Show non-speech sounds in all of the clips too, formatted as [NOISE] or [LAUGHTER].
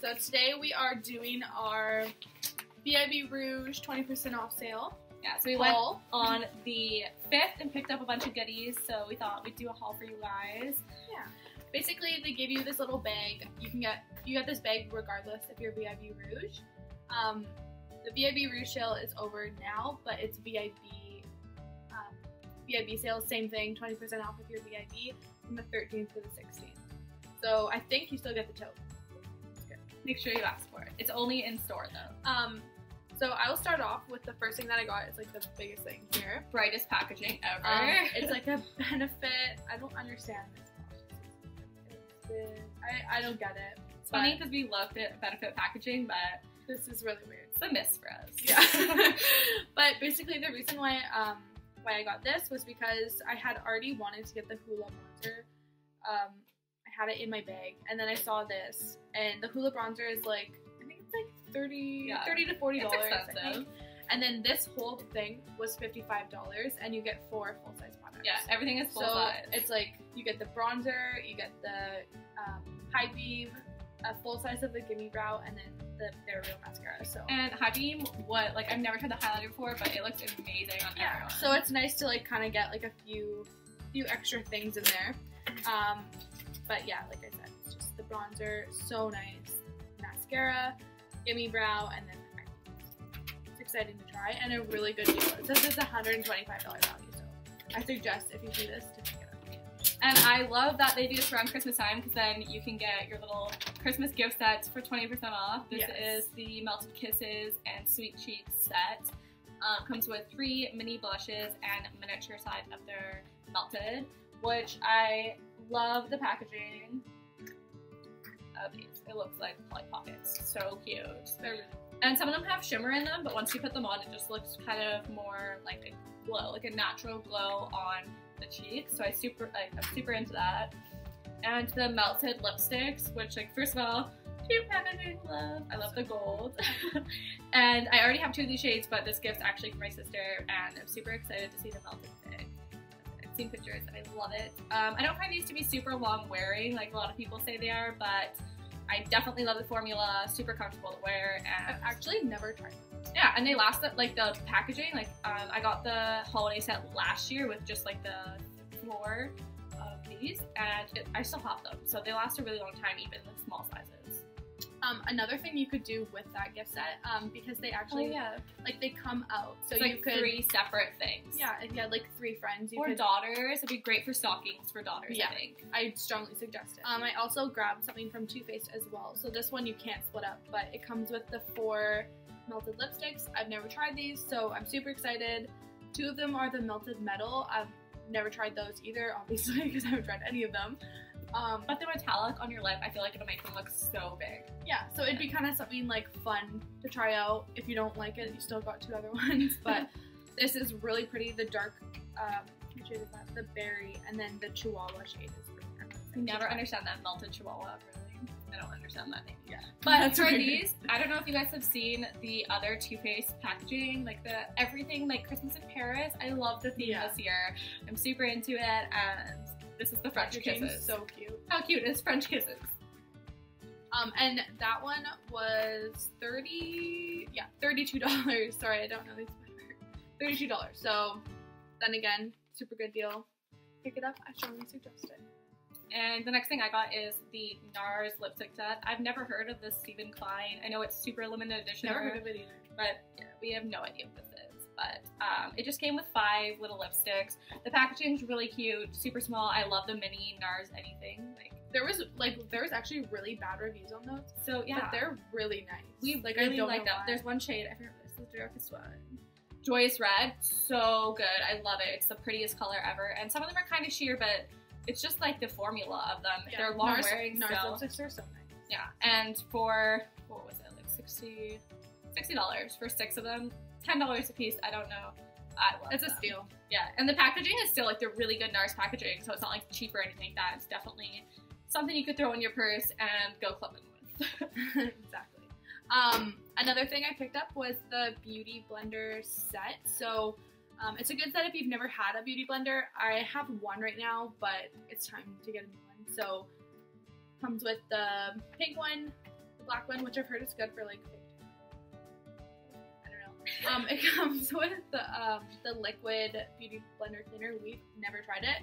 So today we are doing our VIB Rouge 20% off sale. Yeah, so we haul. went on [LAUGHS] the 5th and picked up a bunch of goodies, so we thought we'd do a haul for you guys. Yeah. Basically, they give you this little bag. You can get you get this bag regardless if you're VIB Rouge. Um, the VIB Rouge sale is over now, but it's VIB um, VIB sales, same thing, 20% off if you're VIB from the 13th to the 16th. So I think you still get the tote. Make sure you ask for it. It's only in store though. Um, so I will start off with the first thing that I got. It's like the biggest thing here. Brightest packaging ever. Um, it's like a [LAUGHS] benefit. I don't understand this. I, I don't get it. It's funny because we love at benefit packaging, but this is really weird. It's a miss for us. Yeah. [LAUGHS] but basically, the reason why um why I got this was because I had already wanted to get the Hoola bronzer. Um, had it in my bag, and then I saw this, and the Hoola bronzer is like I think it's like 30, Yeah. 30 to forty dollars. And then this whole thing was fifty five dollars, and you get four full size products. Yeah, everything is full so size. it's like you get the bronzer, you get the um, high beam, a full size of the Gimme Brow, and then the They're Real mascara. So and High Beam, what like I've never tried the highlighter before, but it looks amazing on yeah, everyone. so it's nice to like kind of get like a few few extra things in there. Um, but yeah, like I said, it's just the bronzer, so nice, mascara, Gimme Brow, and then the. It's exciting to try and a really good deal. It says it's a hundred and twenty five dollar value, so I suggest if you see this to pick it up. And I love that they do this around Christmas time because then you can get your little Christmas gift sets for 20% off. This Yes. is the Melted Kisses and Sweet Cheeks set. Um, comes with three mini blushes and miniature side of their melted, which I love the packaging of these. It looks like Polly Pockets. So cute. They're And some of them have shimmer in them, but once you put them on, it just looks kind of more like a glow, like a natural glow on the cheeks. So I super, like, I'm super into that. And the melted lipsticks, which, like, first of all, cute packaging, love. I love the gold. [LAUGHS] and I already have two of these shades, but this gift's actually for my sister, and I'm super excited to see the melted thing. Seen pictures and I love it. Um, I don't find these to be super long wearing, like a lot of people say they are, but I definitely love the formula, super comfortable to wear, and I've actually never tried them. yeah, and they last like the packaging. Like um, I got the holiday set last year with just like the floor of these, and it, I still have them, so they last a really long time, even the small sizes. Um, another thing you could do with that gift set, um, because they actually Oh, yeah, like they come out, so it's you like could three separate things. yeah, if you had like three friends, you or could. daughters, it'd be great for stockings for daughters. Yeah. I think. I strongly suggest it. Um, I also grabbed something from Too Faced as well. So this one you can't split up, but it comes with the four melted lipsticks. I've never tried these, so I'm super excited. Two of them are the melted metal. I've never tried those either, [LAUGHS] obviously, because I haven't tried any of them. Um, But the metallic on your lip, I feel like it'll make them look so big. yeah, so it'd be kind of something like fun to try out. If you don't like it, you still got two other [LAUGHS] ones. But [LAUGHS] this is really pretty. The dark, um, shade is that? The berry, and then the chihuahua shade is really pretty. I never understand that melted chihuahua. Really, I don't understand that name. Yeah. But That's for weird. these, I don't know if you guys have seen the other Too Faced packaging, like the everything like Christmas in Paris. I love the theme Yeah. this year. I'm super into it, and this is the French kisses. so cute. How cute is French kisses? Um, and that one was thirty, yeah, thirty-two dollars. [LAUGHS] Sorry, I don't know these. by heart. Thirty-two dollars. So, then again, super good deal. Pick it up. I strongly suggest it. And the next thing I got is the NARS lipstick set. I've never heard of this Steven Klein. I know it's super limited edition. Never heard of it either. but yeah, we have no idea what this is. But um, it just came with five little lipsticks. The packaging's really cute, super small. I love the mini NARS anything. Like There was like there was actually really bad reviews on those, so, yeah. but they're really nice. we like really I don't like them. why. There's one shade. I forget this is the darkest one. Joyous red, so good. I love it. It's the prettiest color ever. And some of them are kind of sheer, but it's just like the formula of them. Yeah, They're long NARS, wearing NARS lipsticks are so nice. Yeah, and for what was it, like sixty? 60 dollars for six of them, ten dollars a piece. I don't know. I love It's a steal. Yeah, and the packaging is still like the really good NARS packaging, so it's not like cheap or anything like that. It's definitely something you could throw in your purse and go clubbing with. [LAUGHS] [LAUGHS] exactly. Um, another thing I picked up was the Beauty Blender set. So um, it's a good set if you've never had a Beauty Blender. I have one right now, but it's time to get a new one. So comes with the pink one, the black one, which I've heard is good for like. I don't know. Um, [LAUGHS] it comes with the um the liquid beauty blender cleaner. We've never tried it.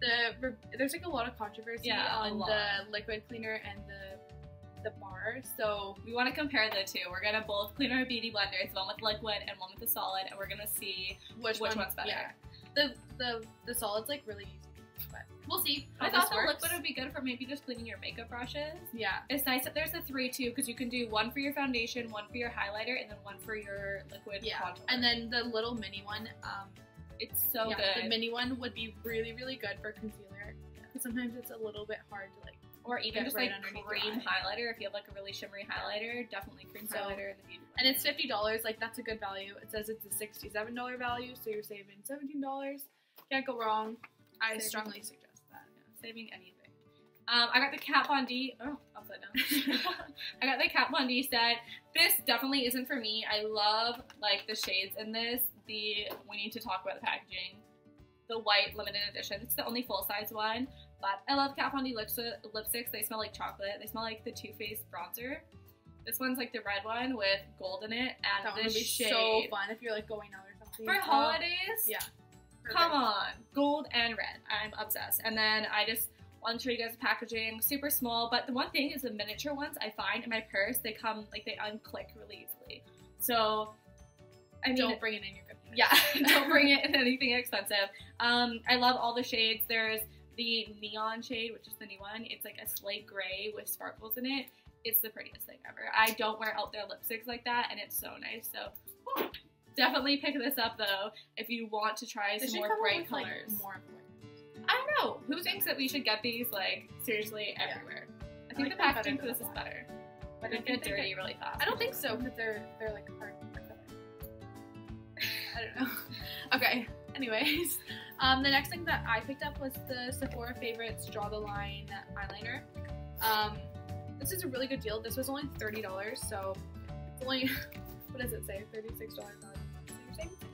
The there's like a lot of controversy Yeah, on lot. the liquid cleaner and the the bar. So We want to compare the two. We're gonna both clean our beauty blenders, one with liquid and one with the solid, and we're gonna see which, which one, one's better. Yeah. The the the solid's like really easy, we'll see. I thought the works. liquid would be good for maybe just cleaning your makeup brushes. Yeah. It's nice that there's a three two because you can do one for your foundation, one for your highlighter, and then one for your liquid Yeah. contour. And then the little mini one, um, it's so yeah, good. the mini one would be really, really good for concealer. Because sometimes it's a little bit hard to like. or even just right like cream highlighter if you have like a really shimmery highlighter, definitely cream So- highlighter in the beauty And it's fifty dollars. Like that's a good value. It says it's a sixty-seven dollar value, so you're saving seventeen dollars. Can't go wrong. I strongly suggest. Saving anything. Um, I got the Kat Von D. Oh, upside down. [LAUGHS] I got the Kat Von D set. This definitely isn't for me. I love like the shades in this. The we need to talk about the packaging. The white limited edition. It's the only full size one. But I love Kat Von D lipsti- lipsticks. They smell like chocolate. They smell like the Too Faced bronzer. This one's like the red one with gold in it, and That one this would be shade so fun if you're like going out or something. for Oh, holidays. yeah. Come on, gold and red. I'm obsessed. And then I just want to show you guys the packaging. Super small, but the one thing is the miniature ones I find in my purse, they come like they unclick really easily. So, I mean, Don't bring it in your good. yeah, [LAUGHS] don't bring it in anything expensive. Um, I love all the shades. There's the neon shade, which is the new one. It's like a slate gray with sparkles in it. It's the prettiest thing ever. I don't wear out there lipsticks like that, and it's so nice. So. Definitely pick this up though if you want to try They some more bright with, like, colors. more. I don't know. Who thinks that we should get these like seriously everywhere? I I think like the packaging for this is better. But I get dirty really fast. I don't think so because they're they're like hard. color. I don't know. [LAUGHS] Okay. Anyways, um, the next thing that I picked up was the Sephora Favorites Draw the Line eyeliner. Um, this is a really good deal. This was only thirty dollars, so it's only [LAUGHS] what does it say? Thirty six dollars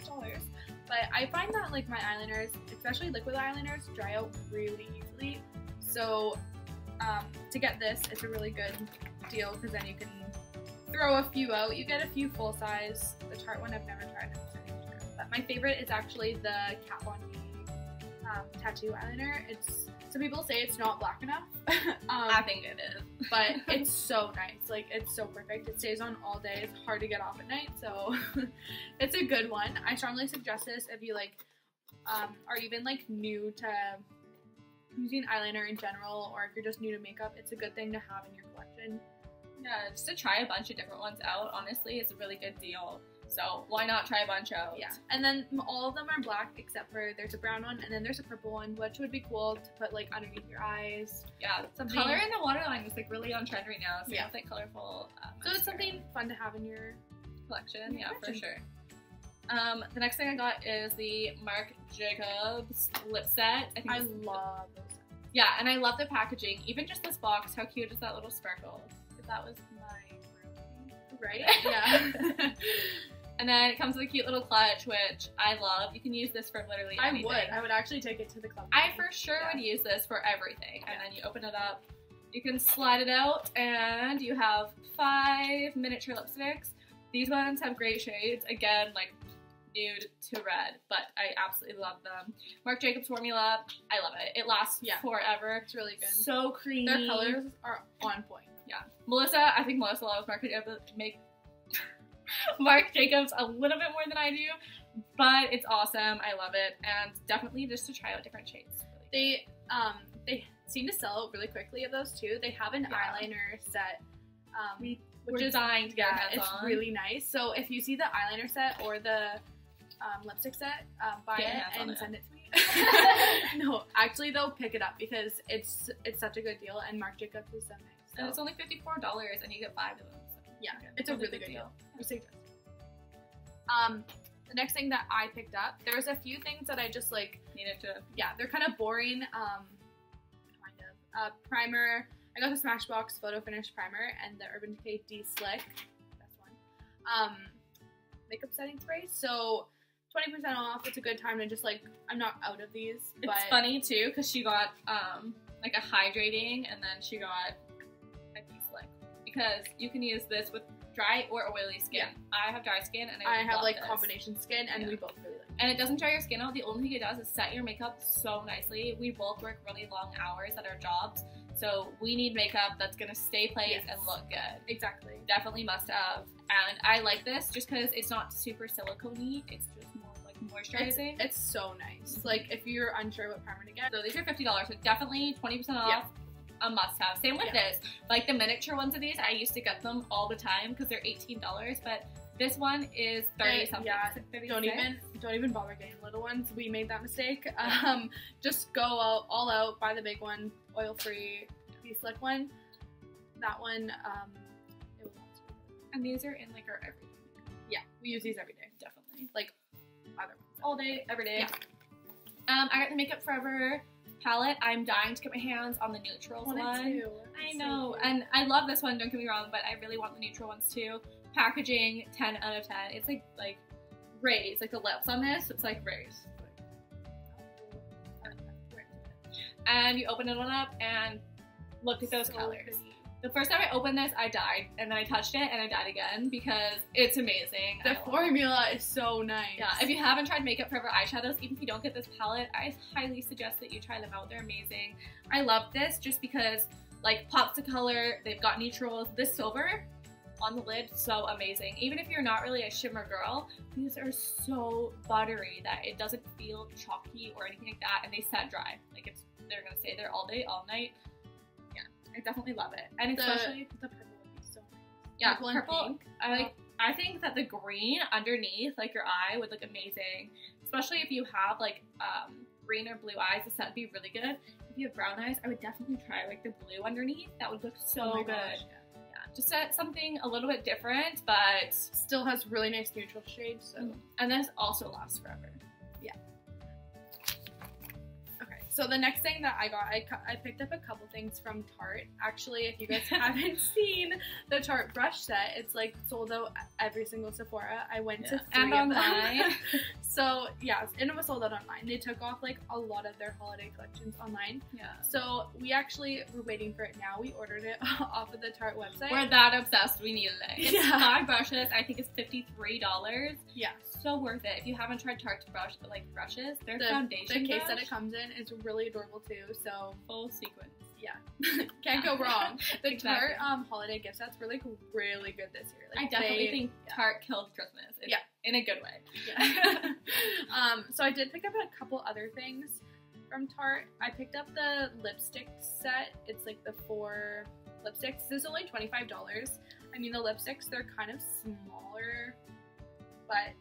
dollars. But I find that like my eyeliners, especially liquid eyeliners, dry out really easily. So um, to get this, it's a really good deal because then you can throw a few out. You get a few full size. The Tarte one I've never tried. But my favorite is actually the Kat Von D um, tattoo eyeliner. It's some people say it's not black enough, [LAUGHS] I um, think it is. [LAUGHS] but it's so nice. Like it's so perfect. It stays on all day. It's hard to get off at night, so [LAUGHS] it's a good one. I strongly suggest this if you like um, are even like new to using eyeliner in general, or if you're just new to makeup. It's a good thing to have in your collection. Yeah, just to try a bunch of different ones out. Honestly, it's a really good deal. So why not try a bunch out? Yeah, and then all of them are black except for there's a brown one and then there's a purple one, which would be cool to put like underneath your eyes. yeah. Something- Color in the waterline is like really on trend right now. So Yeah. it's like colorful. Um, So it's something fun to have in your. collection. Yeah, for sure. Um, the next thing I got is the Marc Jacobs lip set. I think I love those. Yeah, and I love the packaging. Even just this box, how cute is that little sparkle? If that was my room. Right? Yeah. [LAUGHS] [LAUGHS] And then it comes with a cute little clutch, which I love. You can use this for literally I anything. would. I would actually take it to the club. I for sure Yeah. would use this for everything. And then you open it up, you can slide it out, and you have five miniature lipsticks. These ones have great shades. Again, like nude to red, but I absolutely love them. Marc Jacobs formula, I love it. It lasts Yeah. forever. It's really good. So creamy. Their colors are on point. Yeah. Melissa, I think Melissa loves Marc Jacobs. Make [LAUGHS] Marc Jacobs a little bit more than I do, but it's awesome. I love it, and definitely just to try out different shades. Really They um they seem to sell out really quickly of those too. They have an Yeah. eyeliner set. Um, We- which is dying to get yeah, it's on. really nice. So if you see the eyeliner set or the um, lipstick set, um, buy your it and it. send it to me. [LAUGHS] [LAUGHS] no, actually though, pick it up because it's it's such a good deal, and Marc Jacobs is so nice. and it's only fifty four dollars, and you get five of them. Yeah, it's a really good deal. deal. I suggest. Um, the next thing that I picked up, there's a few things that I just like Needed to. yeah, they're kind of boring. Um, kind of. Uh, primer. I got the Smashbox Photo Finish Primer and the Urban Decay D Slick. Best one. Um, makeup setting spray. So, 20% off. It's a good time to just like, I'm not out of these. It's funny too because she got um like a hydrating, and then she got a D slick because you can use this with dry or oily skin. Yeah. I have dry skin and I, I have like this. combination skin, and Yeah. we both really like. And it doesn't dry your skin out. The only thing it does is set your makeup so nicely. We both work really long hours at our jobs, so we need makeup that's gonna stay placed Yes. and look good. Exactly. Definitely must have. And I like this just because it's not super silicone It's just more like moisturizing. it's so nice. Like if you're unsure what primer to get, So these are fifty dollars. So definitely twenty percent off. Yeah. A must-have. Same with Yeah. this. Like the miniature ones of these, I used to get them all the time because they're eighteen dollars. But this one is thirty something. yeah, Is it 36? don't even don't even bother getting little ones. We made that mistake. [LAUGHS] Um, just go out all out, buy the big one, oil free, the slick one. That one, um, it last. And these are in like our everyday. Yeah, we use these every day. Definitely. Other ones. all day, every day. Yeah. Um, I got the Makeup Forever palette. I'm dying to get my hands on the neutrals one. I know, and I love this one. Don't get me wrong, but I really want the neutral ones too. Packaging, ten out of ten. It's like like raised, like the lips on this. It's like raised. And you open it one up and look at those So colors. pretty. The first time I opened this, I died, and then I touched it and I died again because it's amazing. The formula is so nice. Yeah, if you haven't tried Makeup Forever eyeshadows, even if you don't get this palette, I highly suggest that you try them out. They're amazing. I love this just because, like, pops of color, they've got neutrals. This silver on the lid, so amazing. Even if you're not really a shimmer girl, these are so buttery that it doesn't feel chalky or anything like that, and they set dry. Like, it's they're gonna stay there all day, all night. Yeah, I definitely love it. And the, especially, the purple would be so nice. yeah, purple and purple. pink. I like. I think that the green underneath, like your eye, would look amazing. Especially if you have like um, green or blue eyes, this would be really good. If you have brown eyes, I would definitely try like the blue underneath. That would look so Oh my good. gosh, yeah. Yeah, just uh, something a little bit different, but Still has really nice neutral shades. So. and this also lasts forever. Okay, so the next thing that I got, I, I picked up a couple things from Tarte. Actually, if you guys [LAUGHS] haven't seen the Tarte brush set, it's like sold out every single Sephora. I went to Yeah. three And online. [LAUGHS] [LAUGHS] so yeah, and it was sold out online. They took off like a lot of their holiday collections online. Yeah, So we actually were waiting for it now. We ordered it off of the Tarte website. we're that obsessed. We needed it. It's Yeah. five brushes. I think it's fifty three dollars. yeah, So worth it. If you haven't tried Tarte brush, like brushes, their the, foundation the case brush, that it comes in is really adorable too. So full sequence. Yeah, [LAUGHS] can't go wrong. [LAUGHS] The Exactly. Tarte um, holiday gift sets were like really good this year. I definitely they- think yeah. Tarte killed Christmas. in- Yeah. In a good way. Yeah. [LAUGHS] um, so I did pick up a couple other things from Tarte. I picked up the lipstick set. It's like the four lipsticks. This is only twenty five dollars. I mean, the lipsticks they're kind of smaller, but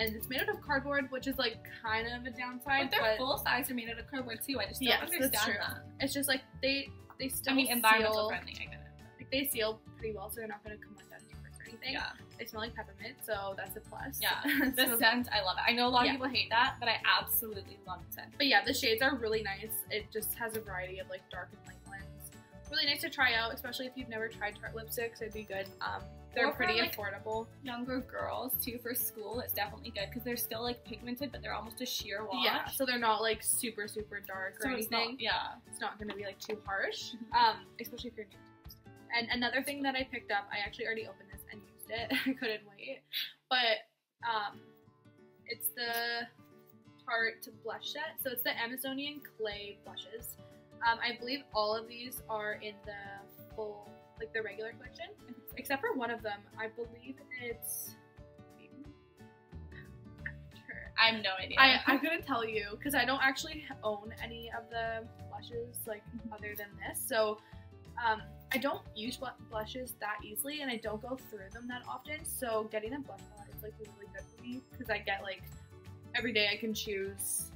and it's made out of cardboard, which is like kind of a downside. But their but full size are made out of cardboard too. I just don't Yes, that's understand true. that. it's just like they they still I mean, environmental seal, friendly. I get it. Like they seal pretty well, so they're not going to come undone too quick or anything. Yeah. They smell like peppermint, so that's a plus. Yeah. [LAUGHS] The So- scent, I love it. I know a lot Yeah. of people hate that, but I absolutely love the scent. But yeah, the shades are really nice. It just has a variety of like dark and light blends. Really nice to try out, especially if you've never tried Tarte lipsticks. It'd be good. Um, they're Or for, pretty like, affordable. Younger girls too for school, it's definitely good because they're still like pigmented, but they're almost a sheer wash. Yeah, so they're not like super super dark or So anything. not, yeah. It's not going to be like too harsh. Mhm. Um, especially if you're new. And another thing that I picked up, I actually already opened this and used it. [LAUGHS] I couldn't wait. But um, it's the Tarte blush set. So it's the Amazonian clay blushes. Um, I believe all of these are in the full, like the regular collection, except for one of them. I believe it's. I have no idea. I, I couldn't tell you because I don't actually own any of the blushes like Mm-hmm. other than this. So um, I don't use bl- blushes that easily, and I don't go through them that often. So getting a blush palette is like really good for me because I get like every day I can choose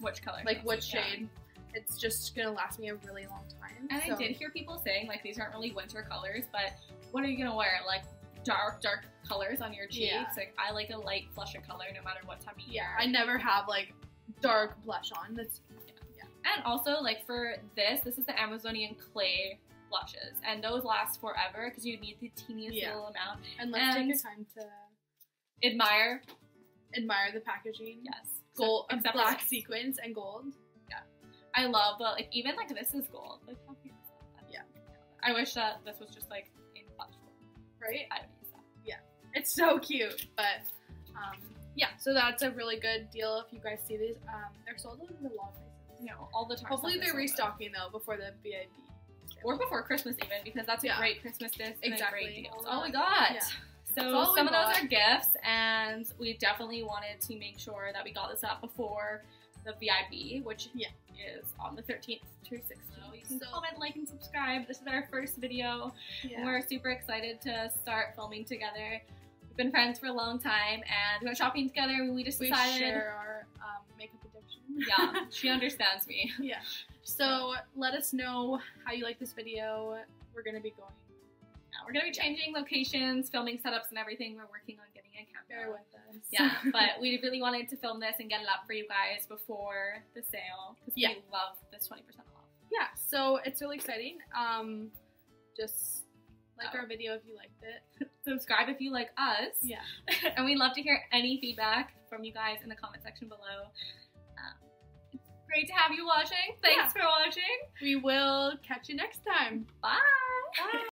which color? like which it, yeah. shade. It's just gonna last me a really long time. And so- I did hear people saying like these aren't really winter colors, but what are you gonna wear? Like dark, dark colors on your cheeks? Yeah. Like I like a light flush of color no matter what time of year. Yeah, I never have like dark blush on. That's yeah. yeah. And also, like for this, this is the Amazonian clay blushes, and those last forever because you need the teeniest Yeah. little amount. and let's And- take a time to Admire, admire the packaging. yes, Gold, Except for black sequins and gold. Yeah, I love, but like even like this is gold. Like how that? Yeah. I wish that this was just like right? I would use that. Yeah. It's so cute, but um, yeah. So that's a really good deal if you guys see these. Um, they're sold in a lot of places. You know, all the time. Hopefully they're out. restocking though before the VIB. Or before Christmas even, because that's a Yeah. great Christmas gift Exactly. great deal. All we got. Yeah. So That's all we some of those are gifts, and we definitely wanted to make sure that we got this up before the VIB, which Yeah. Is on the 13th through 16th. You can So- comment, like, and subscribe. This is our first video. Yeah. We're super excited to start filming together. We've been friends for a long time, and we went shopping together. We just decided. we share our um, makeup addiction. yeah, [LAUGHS] she understands me. yeah. So let us know how you like this video. We're gonna be going. Yeah, we're gonna be changing locations, filming setups, and everything. We're working on getting a Bear camera. with us. Yeah, [LAUGHS] but we really wanted to film this and get it up for you guys before the sale because Yeah. we love this 20% off. yeah. So it's really exciting. Um, just like Oh. our video if you liked it. [LAUGHS] Subscribe if you like us. Yeah. [LAUGHS] and we'd love to hear any feedback from you guys in the comment section below. Um, it's great to have you watching. Thanks for watching. We will catch you next time. Bye. Bye.